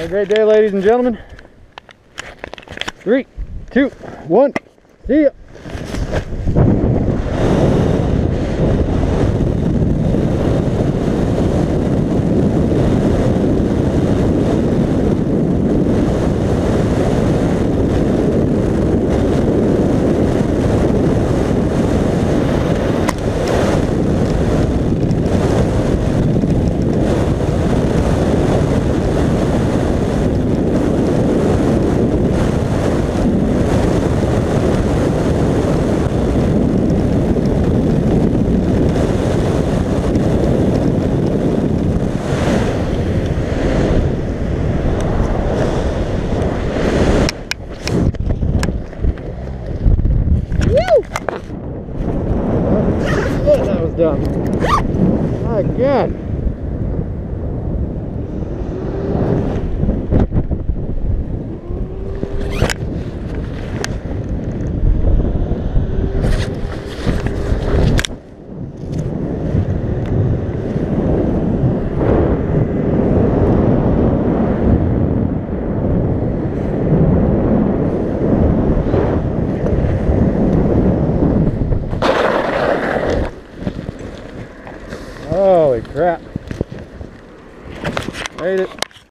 Have a great day, ladies and gentlemen. Three, two, one. See ya. That was dumb. My God. Holy crap. Made it.